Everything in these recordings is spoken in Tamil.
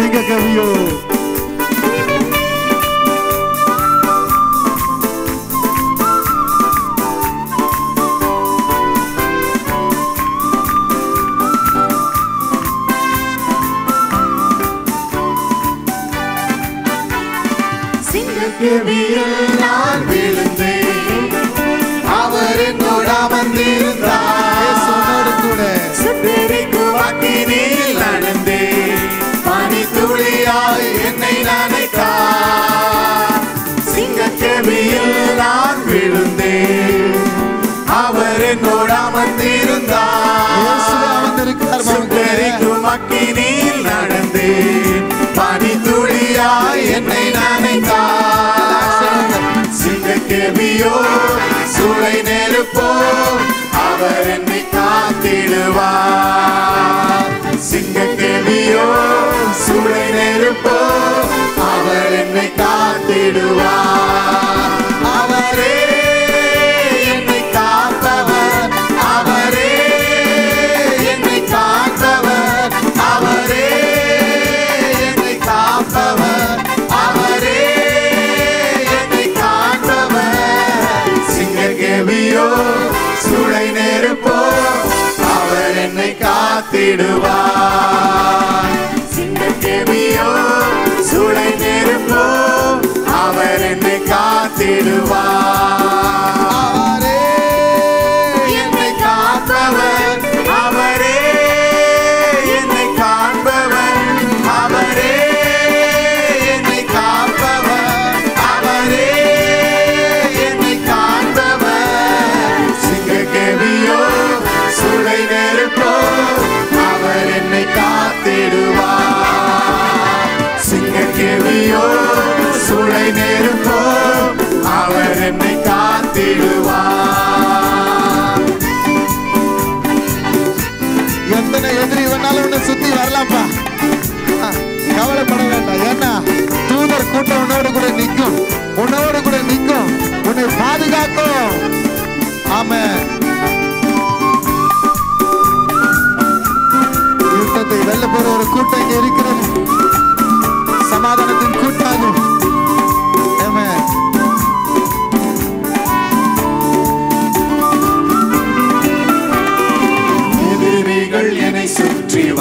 siga Gavião. சிங்கக்கவியில் நான் விழுந்தேன் அவர் என்னோட அமர்ந்திருந்தார் சொன்னோடு கூட சுத்தரிக்கு வாக்கினில் நடந்த என்னை நினைத்தார். சிங்கக்கேவியில் நான் விழுந்தேன். அவர் என்னோடு அமர்ந்திருந்தார். சுட்டெரிக்கும் அக்கினியில் நடந்தேன். பனி துளியாய் என்னை நினைத்தார். சிங்கக்கேவியோ சூளை நெருப்போ அவர் என்னை காத்திடுவார். காத்திடுவார் சிங்கக்கேவியோ சுளை நெருப்போ அவர் என்னை காத்திடுவார். சிங்கக்கேவியோ சுளை நெருப்போ அவர் என்னை காத்திடுவார். எத்தனை எதிரி வேணாலும் உன்னை சுத்தி வரலாம்ப்பா. கவலைப்பட வேண்டாம். ஏன்னா தூதர் கூட்டம் உன்னோடு கூட நிற்கும். உன்னோடு கூட நிற்கும். உன்னை பாதுகாக்கும். ஆமே யுத்தத்தை வெல்ல போற ஒரு கூட்டம் இங்க இருக்கு.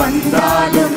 வந்தாலும்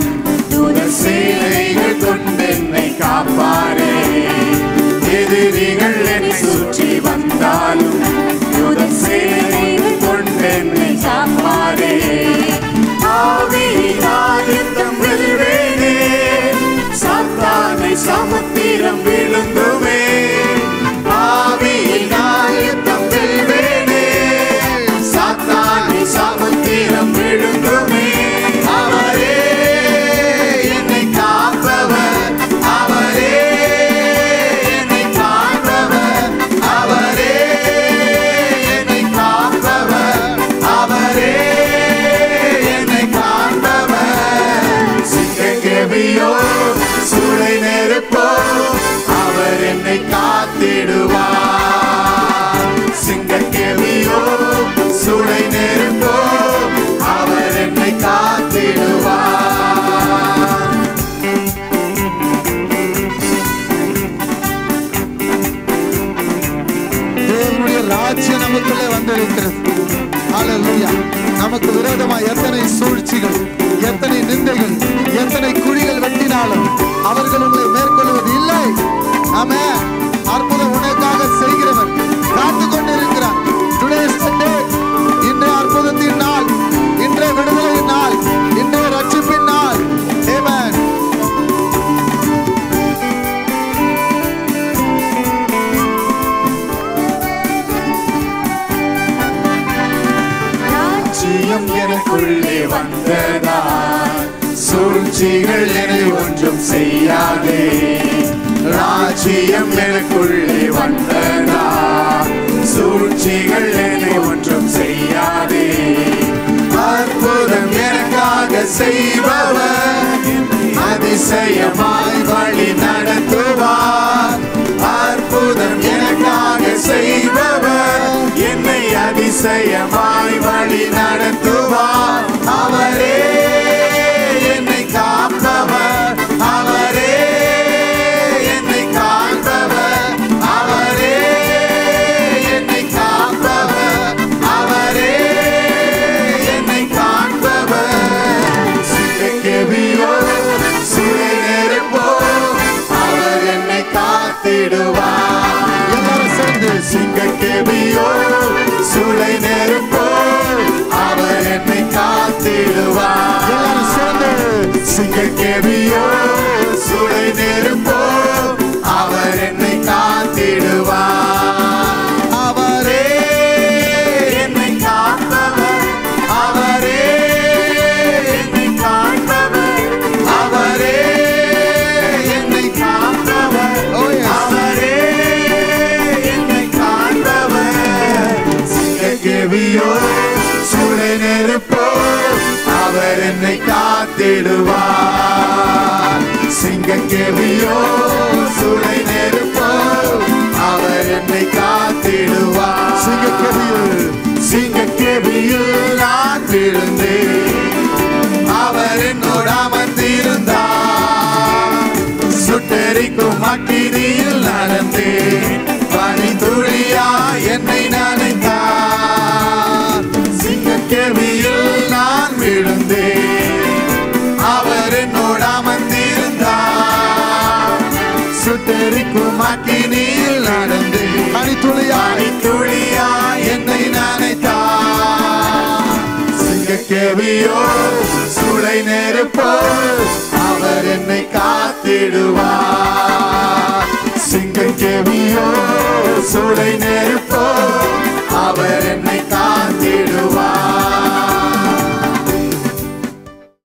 ராஜ்யம் நமக்குள்ளே வந்திருக்கிறது. ஹalleluya நமக்கு விரோதமா எத்தனை சூழ்ச்சிகள் எத்தனை நிந்தைகள் எத்தனை குழிகள் வெட்டினாலும் அவர்கள் உங்களை மேற்கொள்வது இல்லை ஒன்றும் செய்யாதே. ராஜ்யம் எனக்குள்ளே வந்ததா சூழ்ச்சிகள் என்னை ஒன்றும் செய்யாதே. அற்புதம் எனக்காக செய்பவர். அதிசயமாய் வழி நடத்துவார். அற்புதம் எனக்காக செய்பவர். என்னை அதிசயமாய் வழி நடத்துவார். அவர் சிங்கக்கேவியோ சுளை நெருப்போ அவர் என்னை காத்திடுவார் அவரே என்னை காப்பவர் அவரே என்னை காப்பவர் அவரே என்னை காப்பவர் அவரே என்னை காப்பவர் சிங்கக்கேவியோ சுளை நெருப்போ அவர் என்னை காத்திடுவார் சிங்கக்கேவியோ சுளை நெருப்போ அவர் என்னை காத்திடுவார். சிங்கக்கேவியில் சிங்கக்கேவியில் நான் விழுந்தேன். அவர் என்னோட அமர்ந்திருந்தார். சுட்டெரிக்கும் அக்கினியில் நடந்தேன். சுட்டெரிக்கும் அக்கினியில் நடந்தேன் பனித்துளியாய் பனி துளியா என்னை நனைத்தார். சிங்கக்கேவியோ சுளை நெருப்போ அவர் என்னை காத்திடுவார். சிங்கக்கேவியோ சுளை நெருப்போ